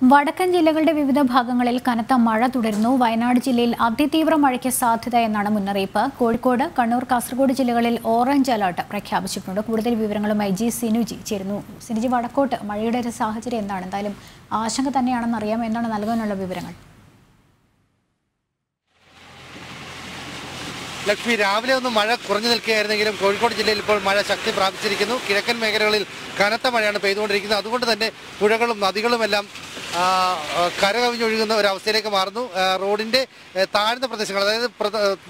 വടക്കൻ ജില്ലകളുടെ വിവിധ ഭാഗങ്ങളിൽ കനത്ത മഴ തുടരുന്നു. വയനാട് ജില്ലയിൽ അതിതീവ്ര മഴയ്ക്ക് സാധ്യത എന്നാണ് മുന്നറിയിപ്പ്. കോഴിക്കോട് കണ്ണൂർ കാസർഗോഡ് ജില്ലകളിൽ ഓറഞ്ച് അലർട്ട് പ്രഖ്യാപിച്ചിട്ടുണ്ട്. കൂടുതൽ വിവരങ്ങളുമായി ജി സിനുജി ചേരുന്നു. സിനുജി വടക്കോട്ട് മഴയുടെ ഒരു സാഹചര്യം എന്താണ്? എന്തായാലും ആശങ്ക തന്നെയാണെന്ന് അറിയാം. എന്താണ് നൽകാനുള്ള വിവരങ്ങൾ? ലക്ഷ്മി രാവിലെ ഒന്ന് മഴ കുറഞ്ഞു നിൽക്കുകയായിരുന്നെങ്കിലും കോഴിക്കോട് ജില്ലയിൽ ഇപ്പോൾ മഴ ശക്തി പ്രാപിച്ചിരിക്കുന്നു. കിഴക്കൻ മേഖലകളിൽ കനത്ത മഴയാണ് പെയ്തുകൊണ്ടിരിക്കുന്നത്. അതുകൊണ്ട് തന്നെ പുഴകളും നദികളുമെല്ലാം കരകവിഞ്ഞൊഴുകുന്ന ഒരു അവസ്ഥയിലേക്ക് മാറുന്നു റോഡിന്റെ താഴ്ന്ന പ്രദേശങ്ങൾ അതായത്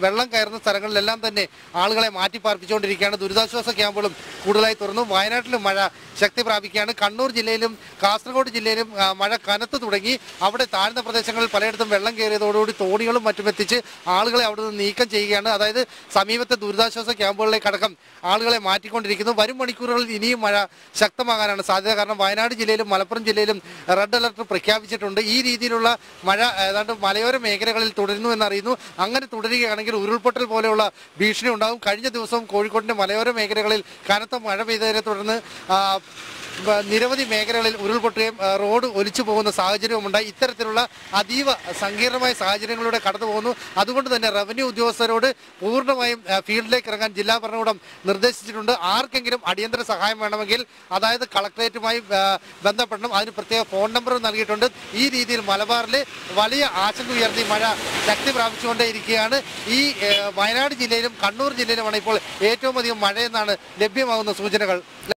വെള്ളം കയറുന്ന സ്ഥലങ്ങളിലെല്ലാം തന്നെ ആളുകളെ മാറ്റി പാർപ്പിച്ചുകൊണ്ടിരിക്കുകയാണ് ദുരിതാശ്വാസ ക്യാമ്പുകളും കൂടുതലായി തുറന്നു. വയനാട്ടിലും മഴ ശക്തി പ്രാപിക്കുകയാണ്. കണ്ണൂർ ജില്ലയിലും കാസർഗോഡ് ജില്ലയിലും മഴ കനത്ത് തുടങ്ങി. അവിടെ താഴ്ന്ന പ്രദേശങ്ങളിൽ പലയിടത്തും വെള്ളം കയറിയതോടുകൂടി തോണികളും മറ്റും എത്തിച്ച് ആളുകളെ അവിടെ നിന്ന് നീക്കം ചെയ്യുകയാണ്. അതായത് സമീപത്തെ ദുരിതാശ്വാസ ക്യാമ്പുകളിലേക്ക് അടക്കം ആളുകളെ മാറ്റിക്കൊണ്ടിരിക്കുന്നു. വരും മണിക്കൂറുകളിൽ ഇനിയും മഴ ശക്തമാകാനാണ് സാധ്യത. കാരണം വയനാട് ജില്ലയിലും മലപ്പുറം ജില്ലയിലും റെഡ് അലർട്ട് പ്രഖ്യാപിച്ചിട്ടുണ്ട്. ഈ രീതിയിലുള്ള മഴ ഏതാണ്ട് മലയോര മേഖലകളിൽ തുടരുന്നു എന്നറിയുന്നു. അങ്ങനെ തുടരുകയാണെങ്കിൽ ഉരുൾപൊട്ടൽ പോലെയുള്ള ഭീഷണി ഉണ്ടാകും. കഴിഞ്ഞ ദിവസം കോഴിക്കോടിന്റെ മലയോര മേഖലകളിൽ കനത്ത മഴ പെയ്തതിനെ തുടർന്ന് നിരവധി മേഖലകളിൽ ഉരുൾപൊട്ടുകയും റോഡ് ഒലിച്ചു പോകുന്ന സാഹചര്യവുമുണ്ടായി ഇത്തരത്തിലുള്ള അതീവ സങ്കീർണമായ സാഹചര്യങ്ങളിലൂടെ കടന്നു പോകുന്നു. അതുകൊണ്ട് തന്നെ റവന്യൂ ഉദ്യോഗസ്ഥരോട് പൂർണമായും ഫീൽഡിലേക്ക് ഇറങ്ങാൻ ജില്ലാ ഭരണകൂടം നിർദ്ദേശിച്ചിട്ടുണ്ട്. ആർക്കെങ്കിലും അടിയന്തര സഹായം വേണമെങ്കിൽ അതായത് കളക്ടറേറ്റുമായി ബന്ധപ്പെടണം. അതിന് പ്രത്യേക ഫോൺ നമ്പറും നൽകിയിട്ടുണ്ട്. ഈ രീതിയിൽ മലബാറിൽ വലിയ ആശങ്ക ഉയർത്തി മഴ ശക്തി പ്രാപിച്ചുകൊണ്ടേയിരിക്കുകയാണ് ഈ വയനാട് ജില്ലയിലും കണ്ണൂർ ജില്ലയിലുമാണ് ഇപ്പോൾ ഏറ്റവും അധികം മഴയെന്നാണ് ലഭ്യമാകുന്ന സൂചനകൾ.